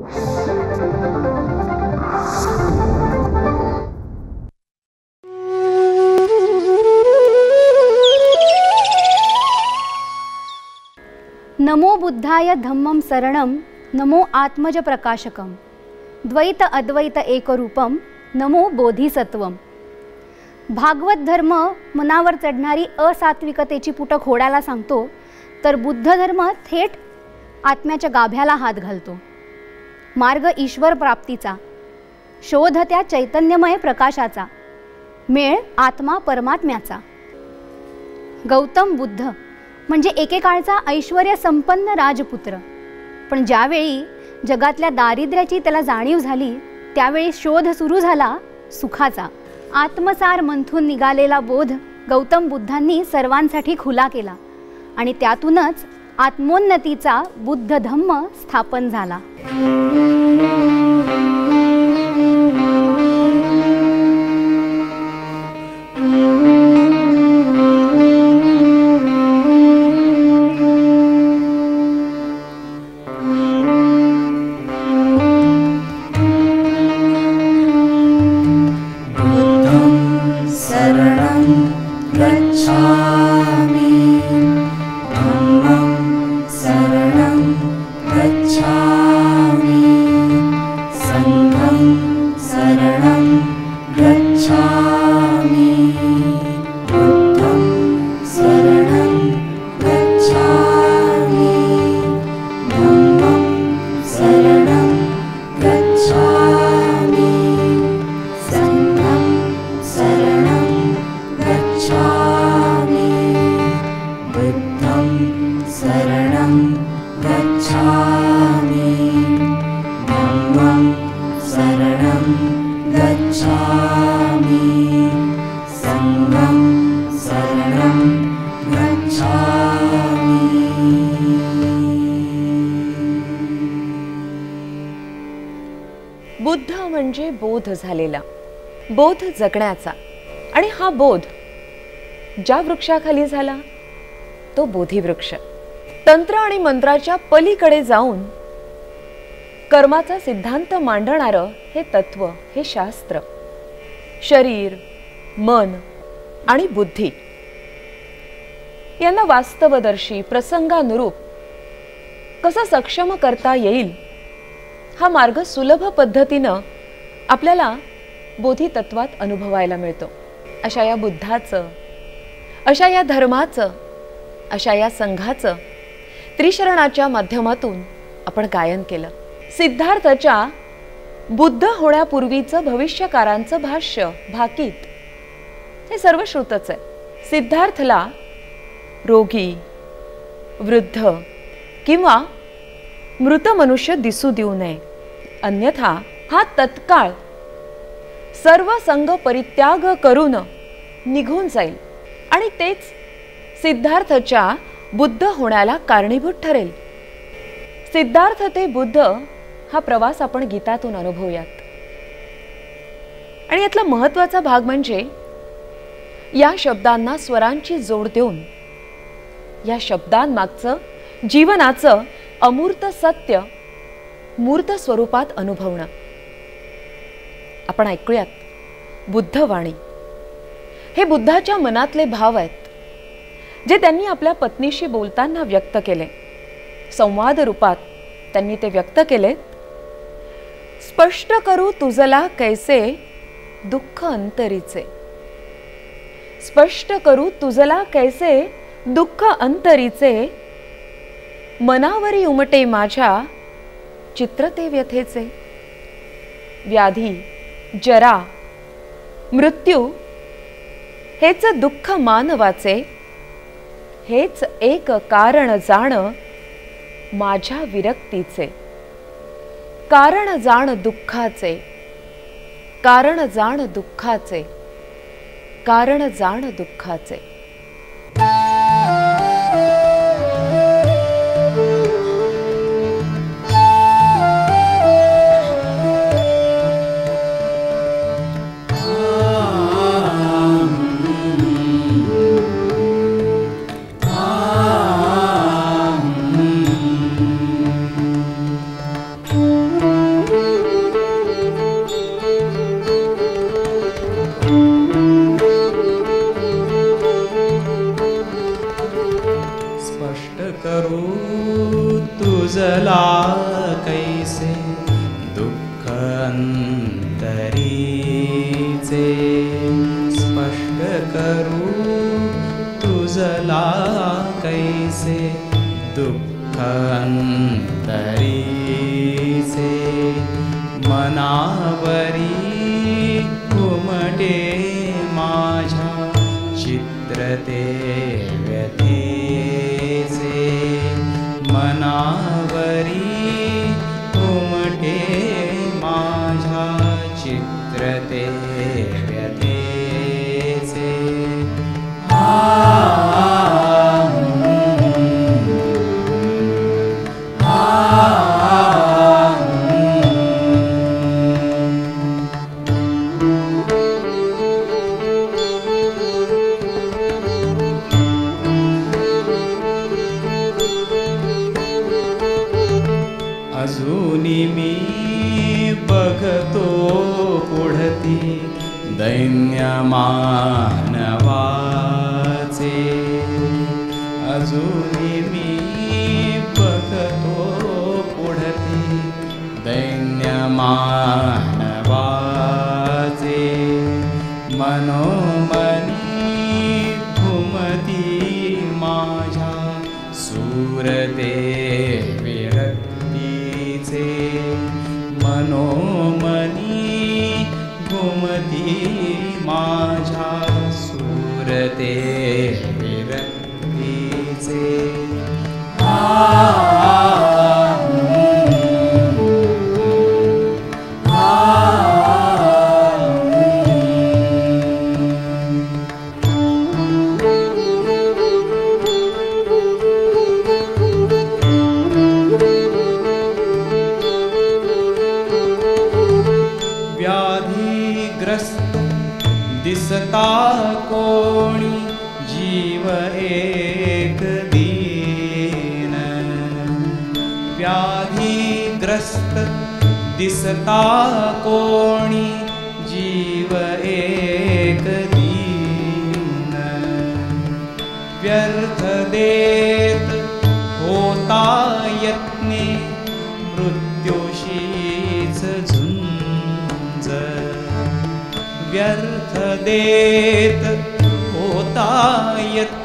नमो बुद्धाय धम्मं शरणं नमो आत्मज प्रकाशकं द्वैत अद्वैत एकरूपम नमो बोधिसत्वम भागवत धर्म मनावर चढणारी असात्विकतेची पुटं होडायला सांगतो तर बुद्ध धर्म थेट आत्म्याच्या गाभ्याला हात घालतो. मार्ग ईश्वर प्राप्तीचा. शोध त्या चैतन्यमय प्रकाशाचा. मेळ आत्मा परमात्म्याचा. गौतम बुद्ध म्हणजे एकेकाळचा ऐश्वर संपन्न राजपुत्र. पण ज्यावेळी जगातल्या दारिद्र्याची त्याला जाणीव झाली त्यावेळी शोध सुरू झाला सुखाचा. आत्मसार मंथून निघालेला बोध गौतम बुद्धांनी सर्वांसाठी खुला केला आणि त्यातूनच आत्मोन्नतीचा बुद्ध धम्म स्थापन झाला. बुद्ध म्हणजे बोध झालेला. बोध जगण्याचा. आणि हा बोध ज्या वृक्षाखाली झाला तो बोधिवृक्ष तंत्र आणि मंत्राच्या पलीकडे जाऊन कर्माचा सिद्धांत मांडणारं हे तत्व हे शास्त्र. शरीर मन आणि बुद्धी यांना वास्तवदर्शी प्रसंगानुरूप कसं सक्षम करता येईल हा मार्ग सुलभ पद्धतीनं आपल्याला बोधितत्वात अनुभवायला मिळतो. अशा या बुद्धाचं अशा या धर्माचं अशा या संघाचं त्रिशरणाच्या माध्यमातून आपण गायन केलं. सिद्धार्थच्या बुद्ध होण्यापूर्वीचं भविष्यकारांचं भाष्य भाकीत हे सर्व श्रुतच आहे. सिद्धार्थला रोगी वृद्ध किंवा मृत मनुष्य दिसू देऊ नये. अन्यथा हा तत्काळ सर्व संघ परित्याग करून निघून जाईल. आणि तेच सिद्धार्थच्या बुद्ध होण्याला कारणीभूत ठरेल. सिद्धार्थ ते बुद्ध हा प्रवास आपण गीतातून अनुभवूयात. आणि यातला महत्त्वाचा भाग म्हणजे या शब्दांना स्वरांची जोड देऊन या शब्दांमागचं जीवनाचं अमूर्त सत्य मूर्त स्वरूपात अनुभवणं. आपण ऐकूयात बुद्धवाणी. हे बुद्धाच्या मनातले भाव आहेत जे त्यांनी आपल्या पत्नीशी बोलताना व्यक्त केले. संवाद रूपात त्यांनी ते व्यक्त केले स्पष्ट करू तुझला कैसे दुःख अंतरीचे. स्पष्ट करू तुझला कैसे दुःख अंतरीचे. मनावरी उमटे माझ्या चित्रते व्यथेचे व्याधी जरा मृत्यू हेच दुःख मानवाचे हेच एक कारण जाण माझ्या विरक्तीचे. कारण जाण दुःखाचे कारण जाण दुःखाचे कारण जाण दुःखाचे. कैसे दुःख अंतरीचे स्पष्ट करू तुझला कैसे दुःख से मनोमनी घुमती माझा मनोमनि गुमति मा आ। व्याधीग्रस्त दिसता कोणी जीव एक दीन। व्यर्थ देत होता यत्ने मृत्यूशीच झुंज। व्यर्थ देत होता यत्ने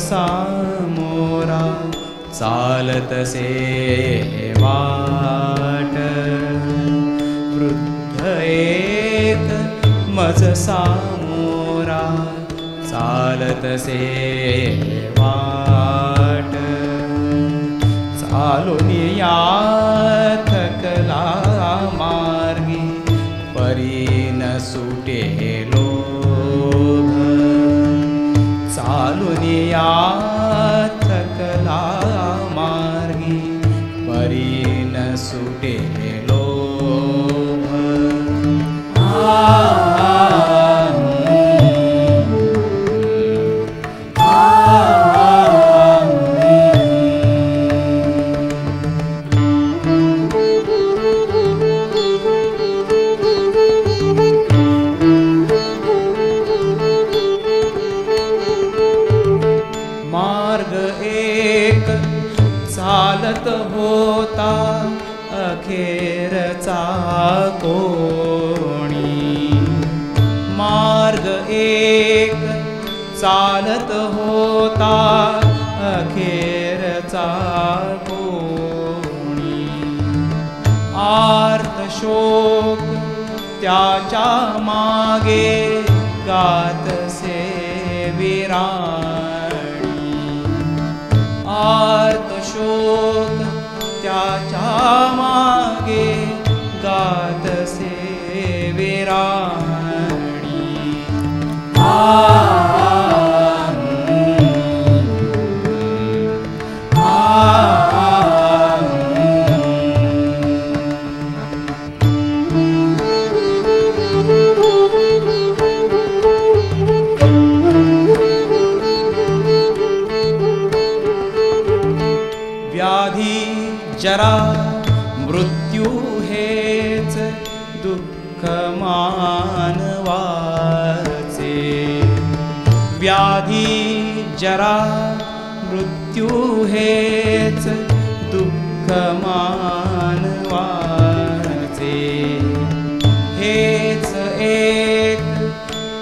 सा मोरा सल तसेवाट वृद्ध मोरा सल तसेवाटलो नार कला मार्गी परि न सुटे लो आर्त शोक त्याच्या मागे गातसे विराणी. आर्त शोक त्याच्या मागे हेच दुःख मानवाचे व्याधी जरा मृत्यू दुःख मानवाचे हेच एक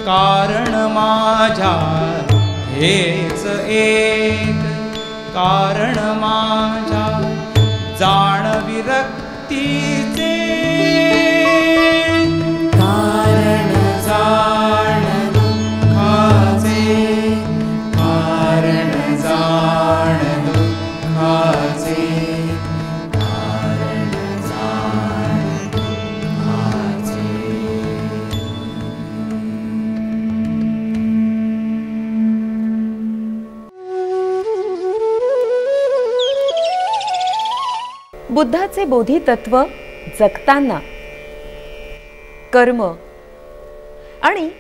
कारण माझ्या। हेच एक कारण माझ्या। जाण विरक्तीचे बुद्धाचे बोधितत्व जगताना. कर्म. आणि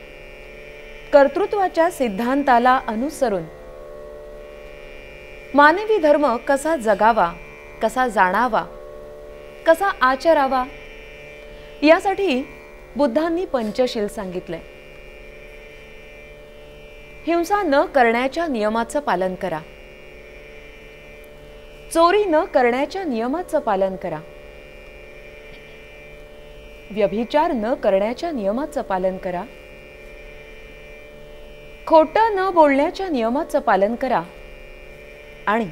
कर्तृत्वाच्या सिद्धांताला अनुसरून. मानवी धर्म कसा जगावा कसा जाणावा कसा आचरावा यासाठी बुद्धांनी पंचशील सांगितलंय हिंसा न करण्याच्या नियमाचं पालन करा. चोरी न करण्याच्या नियमाचं पालन करा. व्यभिचार न करण्याच्या नियमाचं पालन करा. खोटं न बोलण्याच्या नियमाचं पालन करा. आणि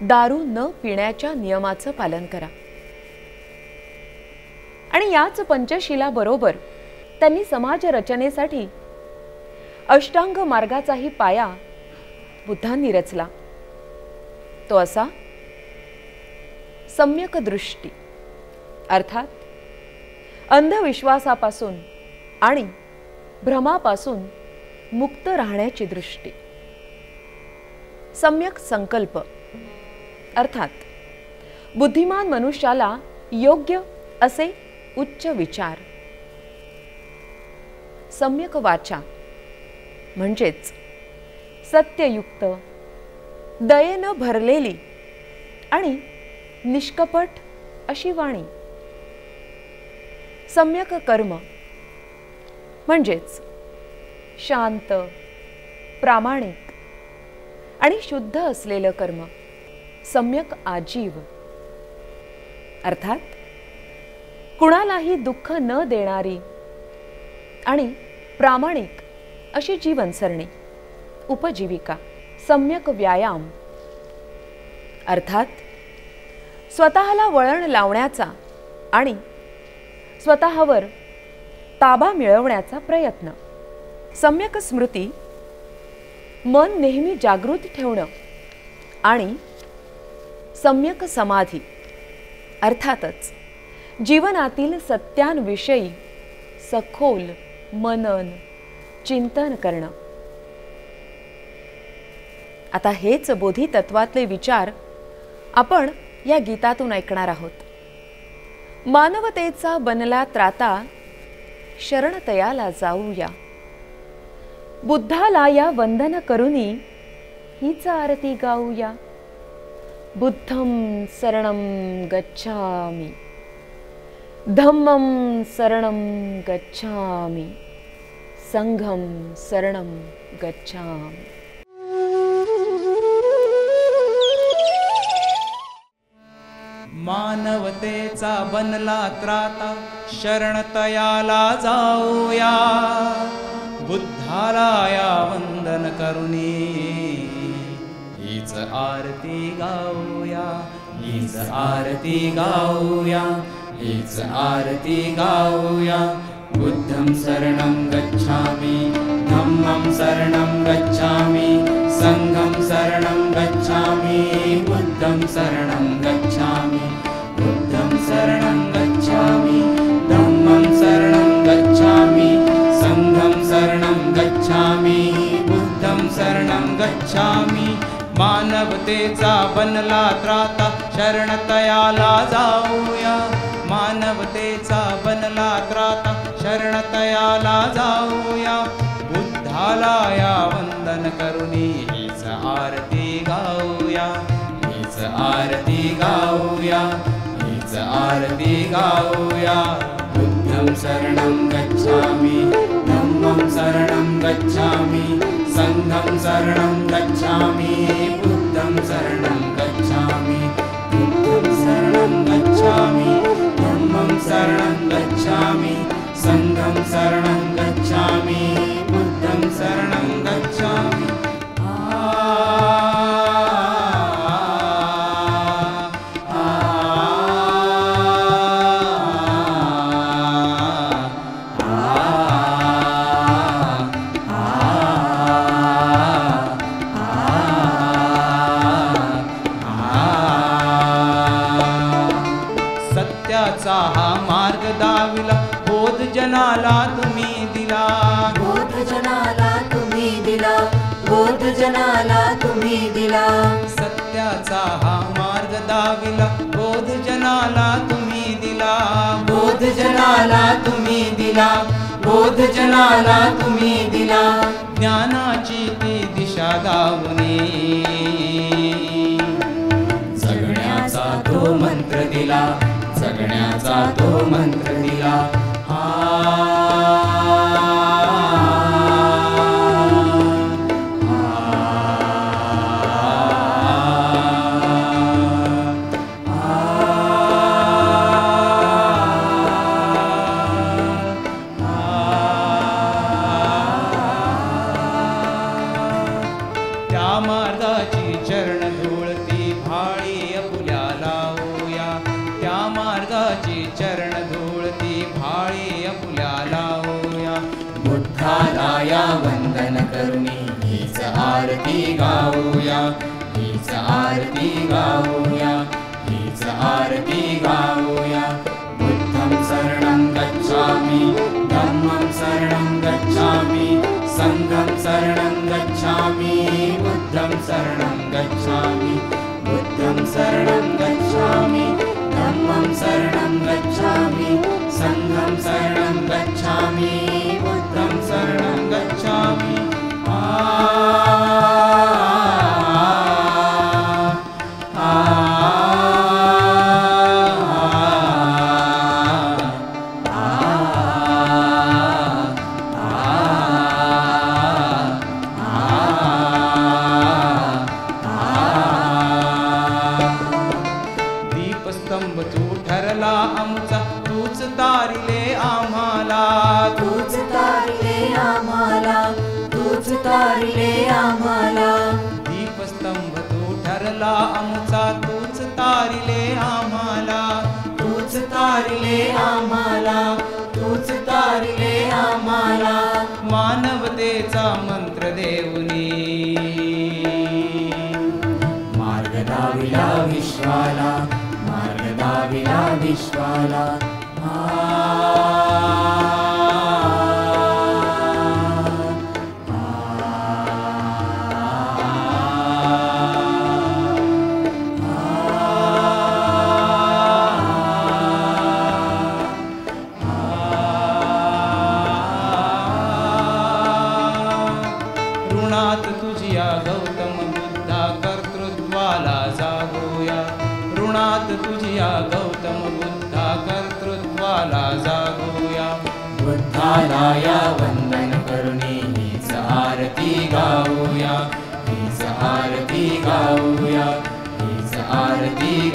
दारू न पिण्याच्या नियमाचं पालन करा. आणि याच पंचशिला बरोबर त्यांनी समाज रचनेसाठी अष्टांग मार्गाचाही पाया बुद्धांनी रचला. तो असा सम्यक दृष्टी. अर्थात अंधविश्वासापासून आणि भ्रमापासून मुक्त राहण्याची दृष्टी. सम्यक संकल्प. अर्थात बुद्धिमान मनुष्याला योग्य असे उच्च विचार. सम्यक वाचा. म्हणजेच सत्ययुक्त दयेनं भरलेली आणि निष्कपट अशी वाणी. सम्यक कर्म म्हणजेच शांत प्रामाणिक आणि शुद्ध असलेलं कर्म. सम्यक आजीव. अर्थात कुणालाही दुःख न देणारी आणि प्रामाणिक अशी जीवनसरणी उपजीविका. सम्यक व्यायाम. अर्थात स्वतःला वळण लावण्याचा आणि स्वतःवर ताबा मिळवण्याचा प्रयत्न. सम्यक स्मृती मन नेहमी जागृत ठेवणं आणि सम्यक समाधी अर्थातच जीवनातील सत्यांविषयी सखोल मनन चिंतन करणं. आता हेच बोधी तत्वातले विचार आपण या गीतातून ऐकणार आहोत. मानवतेचा बनला त्राता शरणतयाला जाऊया. बुद्धाला या वंदन करुनी हीच आरती गाऊया. बुद्धं शरणम गच्छामी. धम्मं शरणम गच्छामि. संघं शरणम गच्छामि. मानवतेचा बनला त्राता शरणतयाला जाऊया. बुद्धाला या वंदन करुणी हीच आरती गाऊया हीच आरती गाऊया हीच आरती गाऊया. बुद्धं शरणं गच्छामि धम्मं शरणं गच्छामि सङ्घं शरणं गच्छामि. मानवतेचा बनला त्राता शरणतयाला जाऊया. मानवतेचा बनला त्राता शरणतयाला जाऊया. बुद्धाला या वंदन करुणी हीच आरती गाऊया. हीच आरती गाऊया. हीच आरती गाऊया. बुद्धं शरणं गच्छामि धम्मं शरणं गच्छामि सङ्घं शरणं गच्छामि शरणं गच्छामि जनाला तुम्ही दिला. बोध जनाला तुम्ही दिला. बोध जनाला तुम्ही दिला. ज्ञानाची ती दिशा दावणे जगण्याचा तो मंत्र दिला. जगण्याचा तो मंत्र दिला. मार्गाची चरण धुळती भाळी अपुल्या लावूया. बुद्धाला या वंदन करुणी हीच आरती गाऊया. हीच आरती गाऊया हीच आरती गाऊया. बुद्धं शरणं गच्छामि धम्मं शरणं गच्छामि सङ्घं शरणं गच्छामि बुद्धं शरणं गच्छामि बुद्धं शरणं गच्छामि धम्मं शरणं गच्छामि। सङ्घं शरणं गच्छामि। बुद्धं शरणं गच्छामि। आ विश्वानात्मा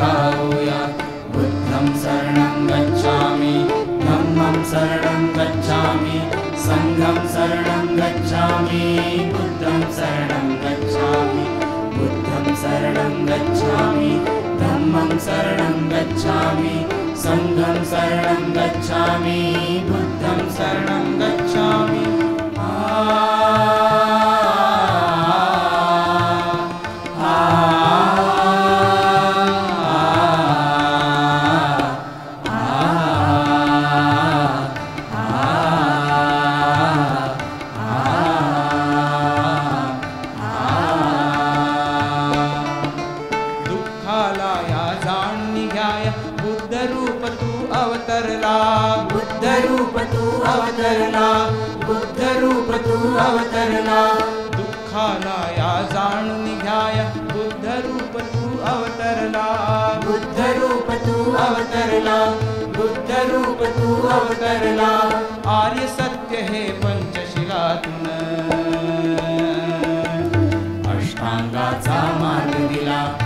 गाऊया बुद्धं शरणं गच्छामि धम्मं शरणं गच्छामि सङ्घं शरणं गच्छामि बुद्धं शरणं गच्छामि बुद्धं शरणं गच्छामि धम्मं शरणं गच्छामि सङ्घं शरणं गच्छामि बुद्धं शरणं गच्छामि घ्याय बुद्ध रूप तू अवतरला. बुद्ध रूप तू अवतरला. बुद्ध रूप तू अवतरला. दुःखाला या जाणून घ्याय बुद्ध रूप तू अवतरला. बुद्ध रूप तू अवतरला. बुद्धरूप तू अवतरला. आर्य सत्य हे पंचशिलातून. अष्टांगाचा मार्ग दिला.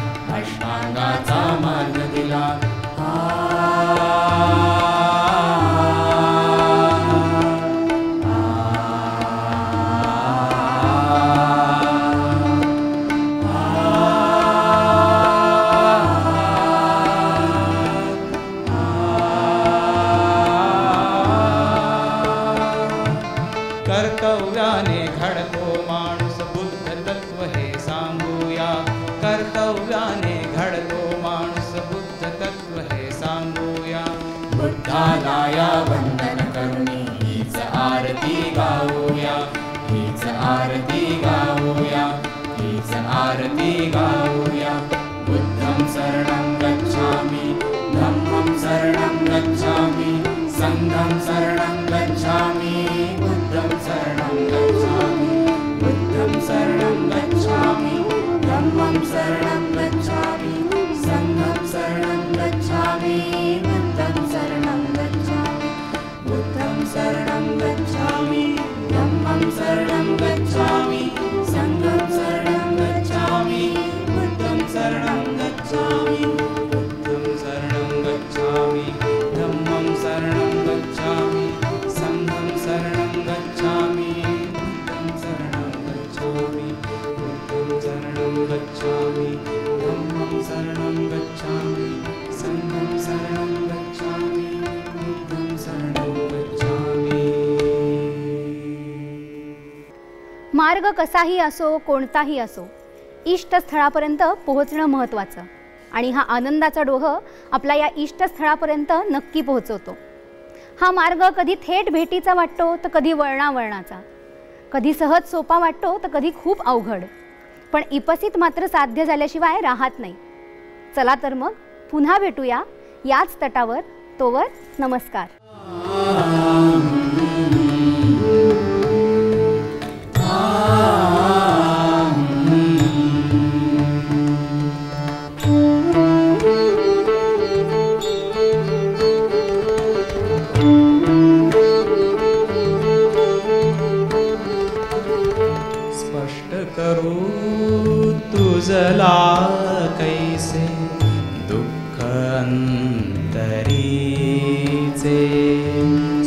मानाचा मान दिला. धम्मं कसाही असो कोणताही असो इष्टस्थळापर्यंत पोहोचणं महत्त्वाचं. आणि हा आनंदाचा डोह आपला या इष्टस्थळापर्यंत नक्की पोहोचवतो. हा मार्ग कधी थेट भेटीचा वाटतो तर कधी वळणावळणाचा. कधी सहज सोपा वाटतो तर कधी खूप अवघड. पण इपसित मात्र साध्य झाल्याशिवाय राहत नाही. चला तर मग पुन्हा भेटूया याच तटावर. तोवर नमस्कार. अंतरीचे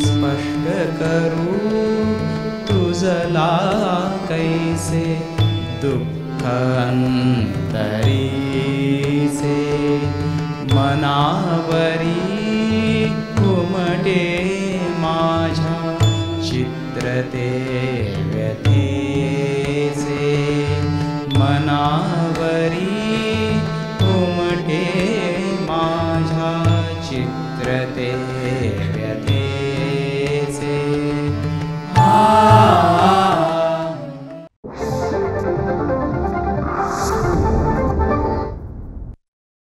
स्पष्ट करू तुझला कैसे दुःख अंतरीचे मनावरी